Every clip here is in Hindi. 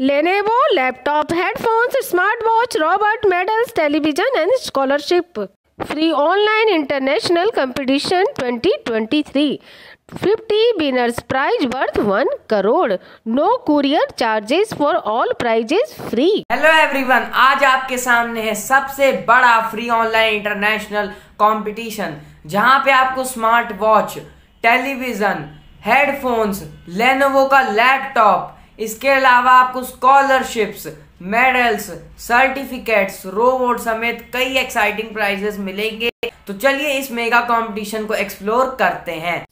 Lenovo laptop headphones smart watch robot medals television and scholarship free online international competition 2023 50 winners prize worth one crore no courier charges for all prizes free hello everyone आज आपके सामने है सबसे बड़ा फ्री ऑनलाइन इंटरनेशनल कंपटीशन जहाँ पे आपको smart watch television headphones Lenovo का लैपटॉप इसके अलावा आपको स्कॉलरशिप्स मेडल्स सर्टिफिकेट्स रोबोट समेत कई एक्साइटिंग प्राइजेस मिलेंगे। तो चलिए इस मेगा कंपटीशन को एक्सप्लोर करते हैं।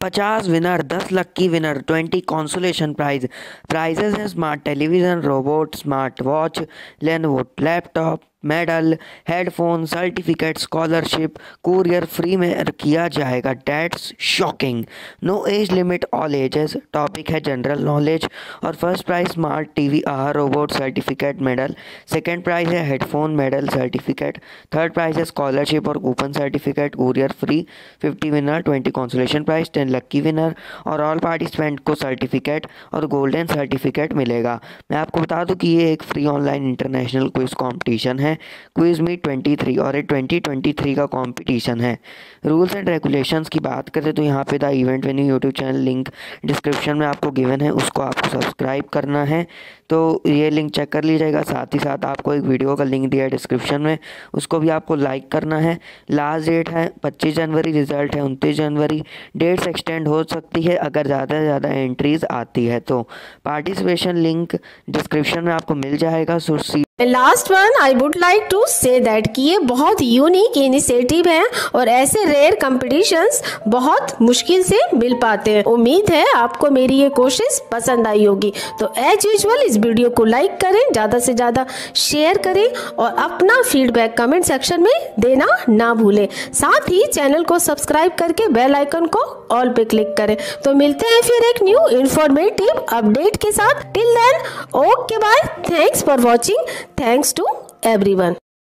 पचास विनर दस lucky winner twenty consolation prize prizes हैं smart television robot smart watch Lenovo laptop medal, headphone, certificate, scholarship, courier free में किया जाएगा। Dates shocking no age limit all ages topic है जनरल नॉलेज और first prize smart TV or robot certificate medal second prize है headphone medal certificate third prize है स्कॉलरशिप और coupon certificate courier free fifty winner twenty consolation prize ten lucky winner और ऑल पार्टिसिपेंट को सर्टिफिकेट और गोल्डन सर्टिफिकेट मिलेगा। मैं आपको बता दूँ कि ये एक free online international quiz competition है। है क्विज मीट ट्वेंटी थ्री और ये ट्वेंटी ट्वेंटी थ्री का कंपटीशन है। रूल्स एंड रेगुलेशंस की बात करें तो यहाँ पे the event venue YouTube channel link description में आपको गिवन है, उसको आपको सब्सक्राइब करना है। तो ये लिंक चेक कर लीजिएगा, साथ ही साथ आपको एक वीडियो का लिंक दिया है डिस्क्रिप्शन में, उसको भी आपको लाइक करना है। लास्ट डेट है, पच्चीस जनवरी रिज़ल्ट है उनतीस जनवरी डेट्स एक्सटेंड हो सकती है अगर ज़्यादा से ज़्यादा एंट्रीज आती है तो। पार्टिसिपेशन लिंक डिस्क्रिप्शन में आपको मिल जाएगा so last one I would like to say that कि ये बहुत यूनिक इनिशिएटिव है और ऐसे रेयर कंपटीशंस बहुत मुश्किल से मिल पाते हैं। उम्मीद है आपको मेरी ये कोशिश पसंद आई होगी। तो एज यूजल इस वीडियो को लाइक करें, ज़्यादा से ज़्यादा शेयर करें और अपना फीडबैक कमेंट सेक्शन में देना ना भूलें। साथ ही चैनल को सब्सक्राइब करके बेल आइकन को ऑल पे क्लिक करें। तो मिलते हैं फिर एक न्यू इन्फॉर्मेटिव अपडेट के साथ। Till then okay bye thanks for watching Thanks to everyone.